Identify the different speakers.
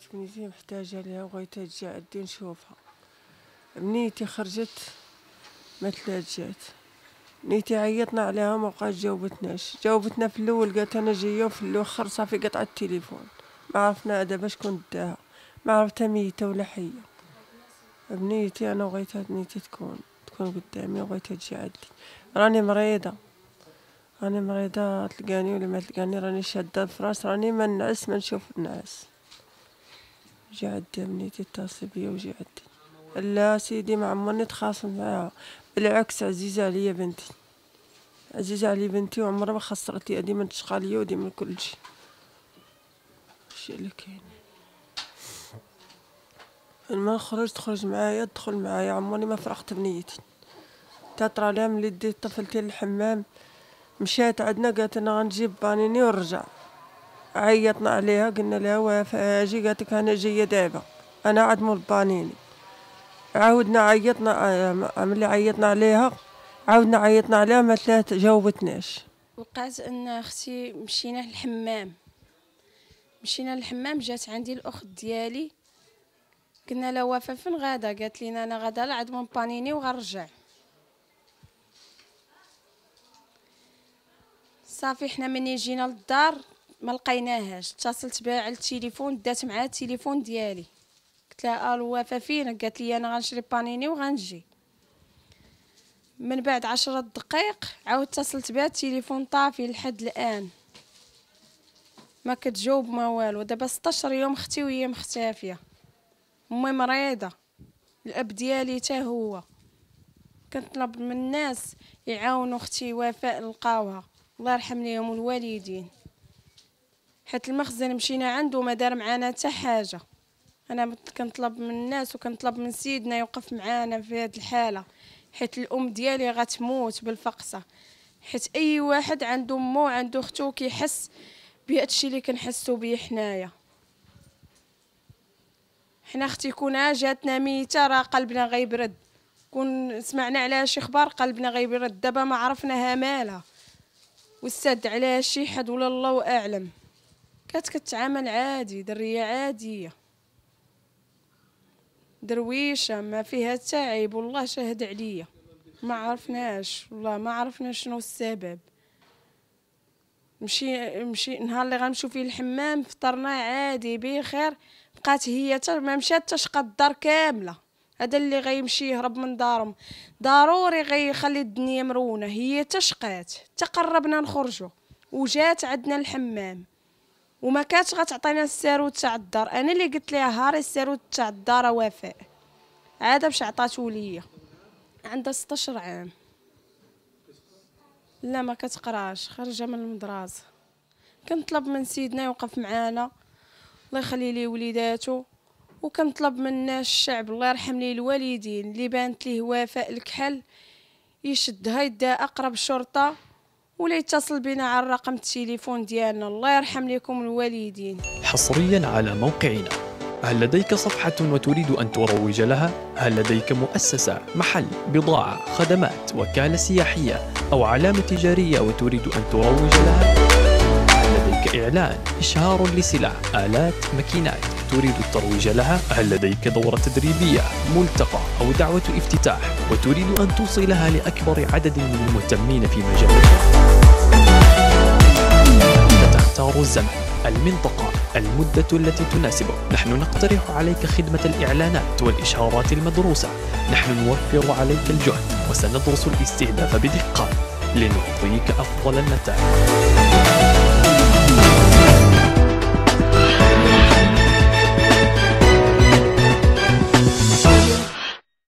Speaker 1: بغيت بنيتي محتاجة ليها وبغيتها تجي عندي نشوفها بنيتي خرجت ما جات نيتي عيطنا عليها ما بقاش جاوبتناش. جاوبتنا في الأول قالت أنا جاية وفي الآخر صافي قطعت التليفون. ما عرفنا دابا شكون داها. ما عرفتها ميتة ولا حية. بنيتي أنا بغيتها بنيتي تكون تكون قدامي وبغيتها تجي عندي راني مريضة. راني مريضة تلقاني ولا ما تلقاني؟ راني شادة الفراس. راني ما نعس ما نشوف الناس جي عندي بنيتي اتصل بيا وجي عندي لا سيدي ما عمرني تخاصم معاها. بالعكس عزيزة عليا بنتي. عزيزة علي بنتي وعمرها ما خسرت لي ديما تشقى ليا وديما كل شيء. الشيء اللي كاين؟ ما خرج تخرج معايا تدخل معايا. عمرني ما فرحت بنيتي. تطرى لها ملي ديت طفلتي للحمام مشات عندنا قالت أنا غنجيب بانيني ونرجع. عيطنا عليها قلنا لها وافا أجي قالت أنا جاية دابا. أنا عاد مول عاودنا عيطنا ملي عيطنا عليها عاودنا عيطنا عليها ما ثلاث جاوبتناش.
Speaker 2: وقعت أن أختي مشينا للحمام. مشينا للحمام جات عندي الأخت ديالي. قلنا لها وفاء فين غادا؟ قالت لينا أنا غادا لعند من بانيني وغنرجع. صافي حنا مني جينا للدار ما لقيناهاش. اتصلت بها على التليفون دات معاها التليفون ديالي. قلت لها ألو وفا فين؟ قالت لي أنا غنشري بانيني وغنجي. من بعد عشرة دقائق عاود اتصلت بها التليفون طافي لحد الآن. ما كتجاوب ما والو. دابا 16 يوم أختي وهي مختفية. امي مريضه الأب ديالي حتى هو. كنطلب من الناس يعاونوا أختي وفاء لقاوها. الله يرحم ليهم الوالدين حيت المخزن مشينا عنده ما دار معانا حتى حاجة. أنا كنطلب من الناس وكنطلب من سيدنا يوقف معانا في هذه الحالة. حيت الأم ديالي غتموت بالفقصه حيت أي واحد عنده مو عنده أختو كيحس بهادشي اللي كنحسو بيه حنايا. حنا أختي كون جاتنا ميتة راه قلبنا غيبرد. كون سمعنا عليها شي خبر قلبنا غيبرد. دابا ما عرفناها مالها. واستاد عليها شي حد ولا الله أعلم. كانت كتعامل عادي درية عادية. درويشة ما فيها حتى عيب والله شاهد عليا. ما عرفناش والله ما عرفنا شنو السبب. مشي مشي نهار اللي غنمشيو فيه الحمام فطرنا عادي بخير. بقات هي ما مشات تشقى الدار كاملة. هذا اللي غيمشي يهرب من دارهم. ضروري غيخلي الدنيا مرونة. هي تشقات تقربنا نخرجوا وجات عندنا الحمام. وما كانتش غتعطينا الساروت تاع الدار أنا اللي قلت لها هاري الساروت تاع الدار وفاء عاد باش عطاتو ليا عندها 16 عام. لا ما كتقراش. خارجة من المدرسة. كنطلب من سيدنا يوقف معانا. الله يخلي ليه وليداتو. وكنطلب من الناس الشعب الله يرحم ليه الوالدين. اللي بانت ليه وفاء الكحل يشدها يدها أقرب شرطة. ولا يتصل بنا على الرقم التليفون ديالنا الله يرحم لكم الوالدين
Speaker 3: حصريا على موقعنا هل لديك صفحة وتريد أن تروج لها؟ هل لديك مؤسسة، محل، بضاعة، خدمات، وكالة سياحية أو علامة تجارية وتريد أن تروج لها؟ هل لديك إعلان، إشهار لسلع، آلات، ماكينات تريد الترويج لها؟ هل لديك دورة تدريبية، ملتقى أو دعوة افتتاح وتريد أن توصلها لأكبر عدد من المهتمين في مجالك؟ تختار الزمن المنطقة المدة التي تناسبك نحن نقترح عليك خدمة الإعلانات والإشهارات المدروسة نحن نوفر عليك الجهد وسندرس الاستهداف بدقة لنعطيك أفضل النتائج